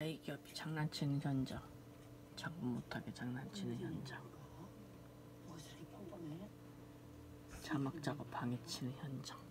애기업이 장난치는 현장. 작업 못하게 장난치는 현장. 자막 작업 방해치는 현장.